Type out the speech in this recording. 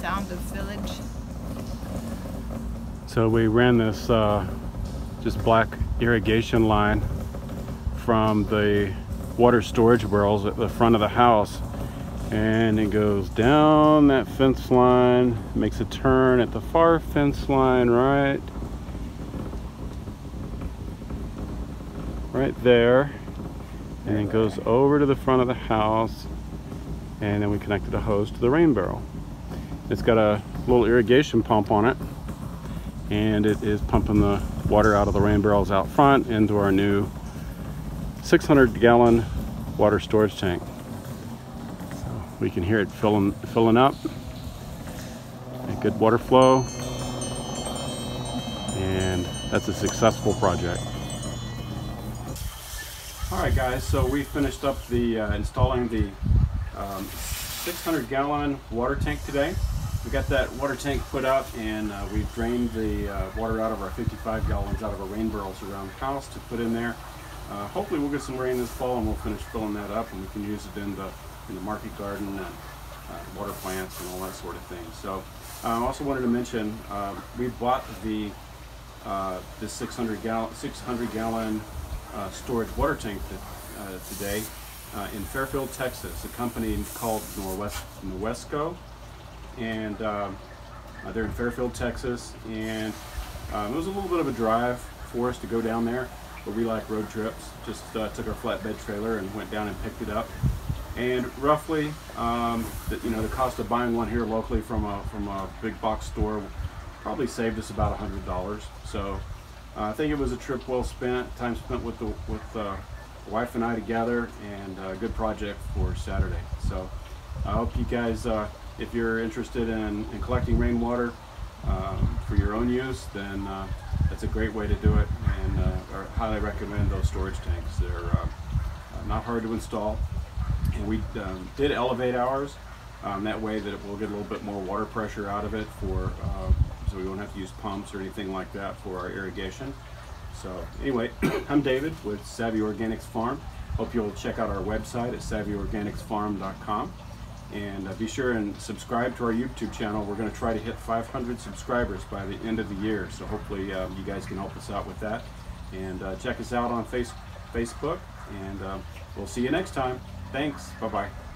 sound of village. So we ran this uh, just black irrigation line from the water storage barrels at the front of the house. And it goes down that fence line makes a turn at the far fence line right? Right there. And it goes over to the front of the house. And then we connected a hose to the rain barrel it's got a little irrigation pump on it and it is pumping the water out of the rain barrels out front into our new 600 gallon water storage tank. So we can hear it filling filling up. A good water flow. And that's a successful project. All right guys so we finished up the uh, installing the um, 600 gallon water tank today we got that water tank put up and uh, we've drained the uh, water out of our 55 gallons out of our rain barrels around the house to put in there. Uh, hopefully we'll get some rain this fall and we'll finish filling that up and we can use it in the, in the market garden and uh, water plants and all that sort of thing. So uh, I also wanted to mention um, we bought the uh, this 600 gallon 600 gallon storage water tank that, today in Fairfield, Texas. A company called Norwest Norwesco and um, uh, they're in Fairfield, Texas, and um, it was a little bit of a drive for us to go down there, but we like road trips. Just uh, took our flatbed trailer and went down and picked it up. And roughly, um, the, you know, the cost of buying one here locally from a from a big box store probably saved us about a hundred dollars. So uh, I think it was a trip well spent, time spent with the with uh, wife and I together, and a good project for Saturday. So I hope you guys uh, if you're interested in, in collecting rainwater um, for your own use, then uh, that's a great way to do it, and uh, I highly recommend those storage tanks. They're uh, not hard to install, and we um, did elevate ours um, that way that it will get a little bit more water pressure out of it for uh, so we won't have to use pumps or anything like that for our irrigation. So anyway, I'm David with Savvy Organics Farm. Hope you'll check out our website at savvyorganicsfarm.com and uh, be sure and subscribe to our YouTube channel. We're going to try to hit 500 subscribers by the end of the year, so hopefully uh, you guys can help us out with that. And uh, check us out on face Facebook, and uh, we'll see you next time. Thanks. Bye-bye.